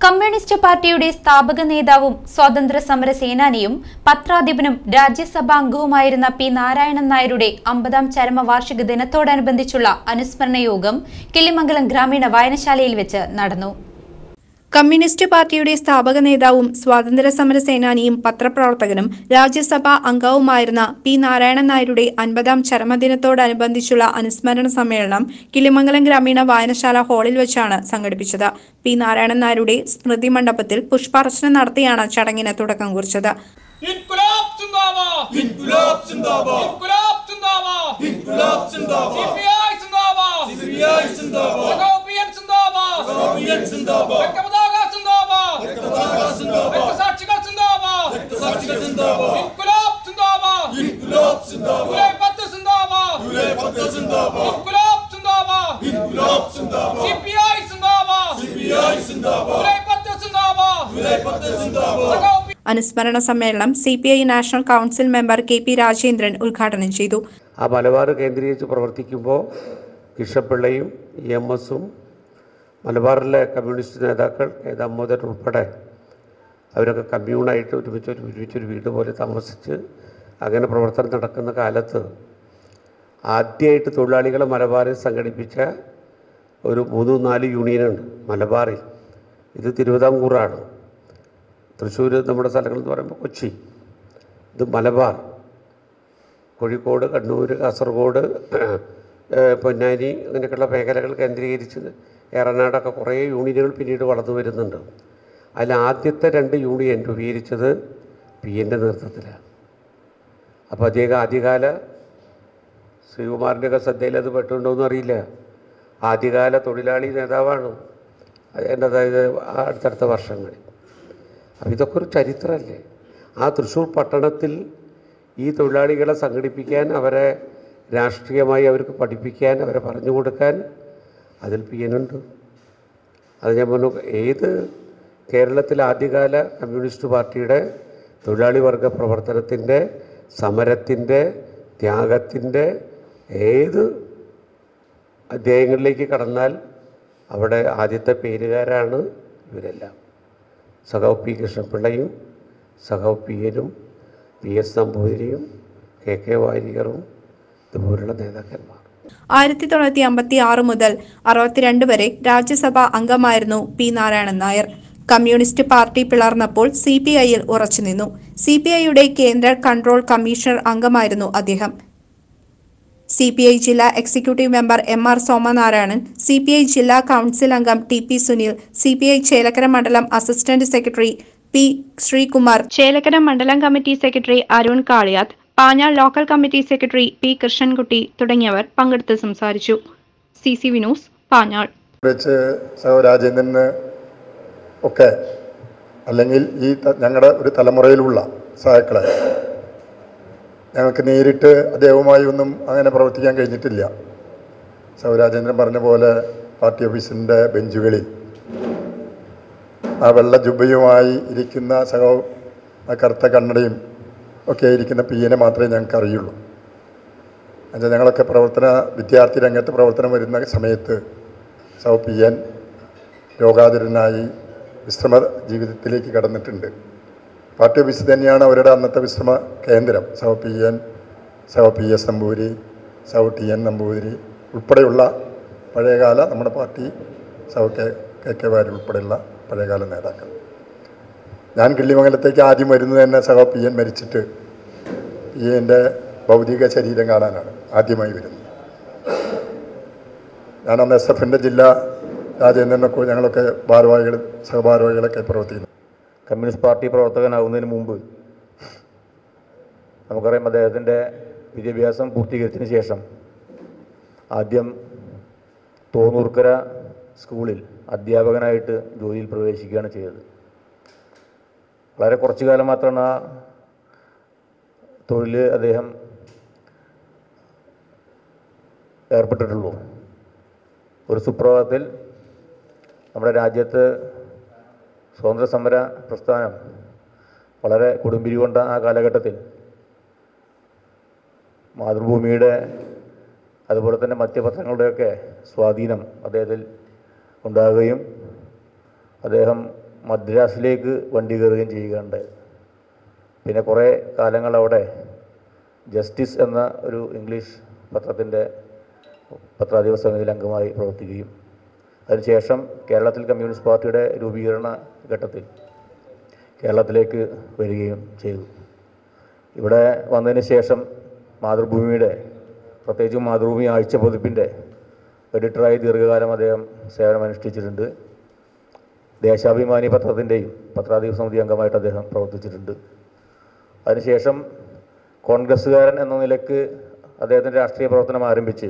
Communist പാർട്ടിയുടെ സ്ഥാപക നേതാവും സ്വാതന്ത്ര്യ സമര സേനാനിയും പത്രാധിപനും രാജ്യസഭാ അംഗവുമായിരുന്ന പി നാരായണൻ നായരുടെ അമ്പതാം ചരമവാർഷിക ദിനത്തോടനുബന്ധിച്ചുള്ള അനുസ്മരണ യോഗം കിളിമംഗലം ഗ്രാമീണ വായനശാലയിൽ വെച്ച് നടന്നു. കമ്മ്യൂണിസ്റ്റ് പാർട്ടിയുടെ സ്ഥാപക നേതാവും സ്വാതന്ത്ര്യ സമര സേനാനിയും പത്രപ്രവർത്തകനും രാജ്യസഭാ അംഗവുമായിരുന്ന പി നാരായണൻ നായരുടെ അൻപതാം ചരമദിനത്തോടനുബന്ധിച്ചുള്ള അനുസ്മരണ സമ്മേളനം കിളിമംഗലം ഗ്രാമീണ വായനശാല ഹാളിൽ വെച്ചാണ് സംഘടിപ്പിച്ചത്. പി നാരായണൻ നായരുടെ സ്മൃതി മണ്ഡപത്തിൽ പുഷ്പാർച്ചന നടത്തിയാണ് ചടങ്ങിന് തുടക്കം കുറിച്ചത്. ഇൻകുലാബ് സിന്ദാബാദ്! ഇൻകുലാബ് സിന്ദാബാദ്! ഇൻകുലാബ് സിന്ദാബാദ്! ഇൻകുലാബ് സിന്ദാബാദ്! സിപിഐ സിന്ദാബാദ്! സിപിഐ സിന്ദാബാദ്! സിന്ദാബാദ് രക്തപതാക സിന്ദാബാദ് രക്തസാക്ഷികൾ സിന്ദാബാദ് രക്തസാക്ഷികൾ സിന്ദാബാദ് ഇൻകുലാബ് സിന്ദാബാദ് ഇൻകുലാബ് സിന്ദാബാദ് ജൂലൈ പത്ത് സിന്ദാബാദ്. ജൂലൈ പത്ത് സിന്ദാബാദ്. ഇൻകുലാബ് സിന്ദാബാദ്. ഇൻകുലാബ് സിന്ദാബാദ്. സിപിഐ സിന്ദാബാദ്. സിപിഐ സിന്ദാബാദ്. ജൂലൈ പത്ത് സിന്ദാബാദ്. ജൂലൈ പത്ത് സിന്ദാബാദ്. സഹോപി അനുസ്മരണ സമ്മേളനം C P I national council member K P Rajendran ഉദ്ഘാടനം ചെയ്തു. ആ മലബാർ കേന്ദ്രീകരിച്ച് പ്രവർത്തിക്കുമ്പോൾ കിഷപ്പിള്ളയും എം എസും മലബാറിലെ കമ്മ്യൂണിസ്റ്റ് നേതാക്കൾ കെ ദാമോദരൻ ഉൾപ്പെടെ അവരൊക്കെ കമ്മ്യൂണായിട്ട് ഒരുമിച്ച് ഒരു ഒരുമിച്ചൊരു വീട് പോലെ താമസിച്ച് അങ്ങനെ പ്രവർത്തനം നടക്കുന്ന കാലത്ത് ആദ്യമായിട്ട് തൊഴിലാളികളെ മലബാറിൽ സംഘടിപ്പിച്ച ഒരു മൂന്ന് നാല് യൂണിയനുണ്ട് മലബാറിൽ. ഇത് തിരുവിതാംകൂറാണ്. തൃശ്ശൂർ നമ്മുടെ സ്ഥലങ്ങൾ എന്ന് പറയുമ്പോൾ കൊച്ചി. ഇത് മലബാർ. കോഴിക്കോട് കണ്ണൂർ കാസർഗോഡ് പൊന്നാനി അങ്ങനെയൊക്കെയുള്ള മേഖലകൾ കേന്ദ്രീകരിച്ച് ഏറനാടൊക്കെ കുറേ യൂണിയനുകൾ പിന്നീട് വളർന്നു വരുന്നുണ്ട്. അതിൽ ആദ്യത്തെ രണ്ട് യൂണിയൻ രൂപീകരിച്ചത് പി എന്റെ നേതൃത്വത്തിലാണ്. അപ്പോൾ അദ്ദേഹം ആദ്യകാല ശ്രീകുമാറിന്റെയൊക്കെ ശ്രദ്ധയിൽ അത് പെട്ടുണ്ടോയെന്ന് അറിയില്ല. ആദ്യകാല തൊഴിലാളി നേതാവാണ്. എന്റെ അതായത് അടുത്തടുത്ത വർഷങ്ങളിൽ. അപ്പോൾ ഇതൊക്കെ ഒരു ചരിത്രമല്ലേ? ആ തൃശ്ശൂർ പട്ടണത്തിൽ ഈ തൊഴിലാളികളെ സംഘടിപ്പിക്കാൻ അവരെ രാഷ്ട്രീയമായി അവർക്ക് പഠിപ്പിക്കാൻ അവരെ പറഞ്ഞു കൊടുക്കാൻ അതിൽ പി എനുണ്ട് അത് ഞാൻ പറഞ്ഞു ഏത് കേരളത്തിലെ ആദ്യകാല കമ്മ്യൂണിസ്റ്റ് പാർട്ടിയുടെ തൊഴിലാളി വർഗ പ്രവർത്തനത്തിന്റെ സമരത്തിന്റെ ത്യാഗത്തിന്റെ ഏത് അധ്യായങ്ങളിലേക്ക് കടന്നാൽ അവിടെ ആദ്യത്തെ പേരുകാരാണ് ഇവരെല്ലാം. സഖാവ് പി കൃഷ്ണപിള്ളയും സഖാവ് പി എനും പി എസ് നമ്പൂതിരിയും കെ കെ വാരിയറും ഇതുപോലുള്ള നേതാക്കന്മാർ. ആയിരത്തി തൊള്ളായിരത്തി അമ്പത്തി ആറ് മുതൽ അറുപത്തിരണ്ട് വരെ രാജ്യസഭാ അംഗമായിരുന്നു P Narayanan Nair. Communist party പിളർന്നപ്പോൾ C P ഐയിൽ ഉറച്ചുനിന്നു. സി പി ഐയുടെ കേന്ദ്ര കൺട്രോൾ കമ്മീഷണർ അംഗമായിരുന്നു അദ്ദേഹം. സി പി ഐ ജില്ലാ executive member M R Somanarayanan C P I ജില്ലാ കൗൺസിൽ അംഗം T P Sunil C P I Chelakkara മണ്ഡലം assistant secretary P Sreekumar Chelakkara മണ്ഡലം committee secretary Arun Kaliyath Panjal local committee secretary P Krishnankutty തുടങ്ങിയവർ പങ്കെടുത്ത് സംസാരിച്ചു. C C Vinos Panjal. വെച്ച് സഹോ രാജേന്ദ്രന് ഒക്കെ അല്ലെങ്കിൽ ഈ ഞങ്ങളുടെ ഒരു തലമുറയിലുള്ള സഹാക്കളെ ഞങ്ങൾക്ക് നേരിട്ട് അദ്ദേഹവുമായി ഒന്നും അങ്ങനെ പ്രവർത്തിക്കാൻ കഴിഞ്ഞിട്ടില്ല. സൗരാജേന്ദ്രൻ പറഞ്ഞ പോലെ പാർട്ടി ഓഫീസിന്റെ ബെഞ്ചുകളിൽ ആ വെള്ള ജുബയുമായി ഇരിക്കുന്ന സഹോ കറുത്ത കണ്ണടയും ഒക്കെ ഇരിക്കുന്ന പി എനെ മാത്രമേ ഞങ്ങൾക്ക് അറിയുള്ളൂ. എന്നുവെച്ചാൽ ഞങ്ങളൊക്കെ പ്രവർത്തന വിദ്യാർത്ഥി രംഗത്ത് പ്രവർത്തനം വരുന്ന സമയത്ത് സൗ പി എൻ രോഗാതുരനായി വിശ്രമ ജീവിതത്തിലേക്ക് കടന്നിട്ടുണ്ട്. പാർട്ടി ഓഫീസ് തന്നെയാണ് അവരുടെ അന്നത്തെ വിശ്രമ കേന്ദ്രം. സവ പി എൻ സവ പി എസ് നമ്പൂതിരി സവ ടി എൻ നമ്പൂതിരി ഉൾപ്പെടെയുള്ള പഴയകാല നമ്മുടെ പാർട്ടി സവ കെ കെ കെ വാരി ഉൾപ്പെടെയുള്ള പഴയകാല നേതാക്കൾ. ഞാൻ കിള്ളിമംഗലത്തേക്ക് ആദ്യം വരുന്നത് തന്നെ സവ പി എൻ മരിച്ചിട്ട് പി എന്റെ ഭൗതിക ശരീരം കാണാനാണ് ആദ്യമായി വരുന്നത്. ഞാനന്ന് എസ് എഫിന്റെ ജില്ലാ രാജേന്ദ്രനൊക്കെ ഞങ്ങളൊക്കെ ഭാരവാഹികൾ സഹഭാരവാഹികളൊക്കെ പ്രവർത്തിക്കുന്നു. കമ്മ്യൂണിസ്റ്റ് പാർട്ടി പ്രവർത്തകനാകുന്നതിന് മുമ്പ് നമുക്കറിയാം അദ്ദേഹത്തിന്റെ വിദ്യാഭ്യാസം പൂർത്തീകരിച്ചതിന് ശേഷം ആദ്യം തോന്നൂർക്കര സ്കൂളിൽ അധ്യാപകനായിട്ട് ജോലിയിൽ പ്രവേശിക്കുകയാണ് ചെയ്തത്. വളരെ കുറച്ചു കാലം മാത്രമാണ് ആ തൊഴിൽ അദ്ദേഹം ഏർപ്പെട്ടിട്ടുള്ളൂ. ഒരു സുപ്രഭാതത്തിൽ നമ്മുടെ രാജ്യത്ത് സ്വാതന്ത്ര്യ സമര പ്രസ്ഥാനം വളരെ കുടുംബിരി കൊണ്ട ആ കാലഘട്ടത്തിൽ മാതൃഭൂമിയുടെ അതുപോലെ തന്നെ മറ്റു പത്രങ്ങളുടെയൊക്കെ സ്വാധീനം അദ്ദേഹത്തിൽ ഉണ്ടാകുകയും അദ്ദേഹം മദ്രാസിലേക്ക് വണ്ടി കയറുകയും ചെയ്യുകയുണ്ടായി പിന്നെ കുറേ കാലങ്ങൾ അവിടെ ജസ്റ്റിസ് എന്ന ഒരു ഇംഗ്ലീഷ് പത്രത്തിന്റെ പത്രാധിപ സമിതിയിൽ അംഗമായി പ്രവർത്തിക്കുകയും അതിനുശേഷം കേരളത്തിൽ കമ്മ്യൂണിസ്റ്റ് പാർട്ടിയുടെ രൂപീകരണ ഘട്ടത്തിൽ കേരളത്തിലേക്ക് വരികയും ചെയ്തു. ഇവിടെ വന്നതിന് ശേഷം മാതൃഭൂമിയുടെ പ്രത്യേകിച്ചും മാതൃഭൂമി ആഴ്ച പതിപ്പിന്റെ എഡിറ്ററായി ദീർഘകാലം അദ്ദേഹം സേവനമനുഷ്ഠിച്ചിട്ടുണ്ട്. ദേശാഭിമാനി പത്രത്തിന്റെയും പത്രാധിപ സമിതി അംഗമായിട്ട് അദ്ദേഹം പ്രവർത്തിച്ചിട്ടുണ്ട്. അതിനുശേഷം കോൺഗ്രസ്സുകാരൻ എന്ന നിലയ്ക്ക് അദ്ദേഹത്തിന്റെ രാഷ്ട്രീയ പ്രവർത്തനം ആരംഭിച്ച്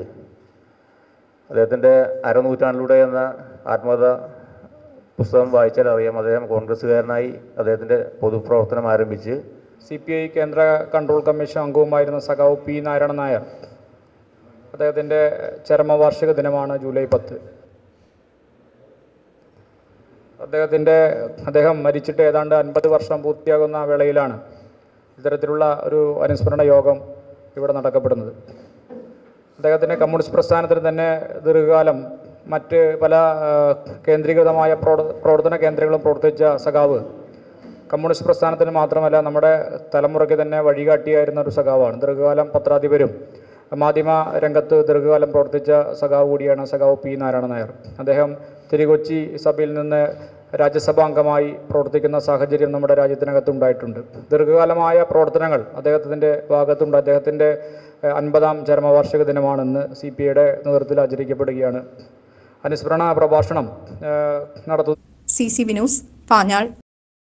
അദ്ദേഹത്തിന്റെ അരനൂറ്റാണ്ടിലൂടെ എന്ന ആത്മകഥ പുസ്തകം വായിച്ചാൽ അറിയാം. അദ്ദേഹം കോൺഗ്രസ്സുകാരനായി അദ്ദേഹത്തിന്റെ പൊതുപ്രവർത്തനം ആരംഭിച്ച് സി പി ഐ കേന്ദ്ര കൺട്രോൾ കമ്മീഷൻ അംഗവുമായിരുന്ന സഖാവ് പി നാരായണൻ നായർ അദ്ദേഹത്തിന്റെ ചരമവാർഷിക ദിനമാണ് ജൂലൈ പത്ത്. അദ്ദേഹത്തിന്റെ അദ്ദേഹം മരിച്ചിട്ട് ഏതാണ്ട് അൻപത് വർഷം പൂർത്തിയാകുന്ന വേളയിലാണ് ഇത്തരത്തിലുള്ള ഒരു അനുസ്മരണ യോഗം ഇവിടെ നടക്കപ്പെടുന്നത്. അദ്ദേഹത്തിന്റെ കമ്മ്യൂണിസ്റ്റ് പ്രസ്ഥാനത്തിന് തന്നെ ദീർഘകാലം മറ്റ് പല കേന്ദ്രീകൃതമായ പ്രവർത്തന കേന്ദ്രങ്ങളും പ്രവർത്തിച്ച സഖാവ്. കമ്മ്യൂണിസ്റ്റ് പ്രസ്ഥാനത്തിന് മാത്രമല്ല നമ്മുടെ തലമുറയ്ക്ക് തന്നെ വഴികാട്ടിയായിരുന്ന ഒരു സഖാവാണ്. ദീർഘകാലം പത്രാധിപരും മാധ്യമ രംഗത്ത് ദീർഘകാലം പ്രവർത്തിച്ച സഖാവ് കൂടിയാണ് സഖാവ് പി നാരായണ നായർ. അദ്ദേഹം തിരുകൊച്ചി സഭയിൽ നിന്ന് രാജ്യസഭാ അംഗമായി പ്രവർത്തിക്കുന്ന സാഹചര്യം നമ്മുടെ രാജ്യത്തിനകത്ത് ഉണ്ടായിട്ടുണ്ട്. ദീർഘകാലമായ പ്രവർത്തനങ്ങൾ അദ്ദേഹത്തിന്റെ ഭാഗത്തുണ്ട്. അദ്ദേഹത്തിന്റെ അൻപതാം ചരമവാർഷിക ദിനമാണെന്ന് സി പി ഐയുടെ നേതൃത്വത്തിൽ ആചരിക്കപ്പെടുകയാണ്. അനുസ്മരണ പ്രഭാഷണം നടത്തുന്നു. സി സി വിനൂസ് പാഞ്ഞാൾ.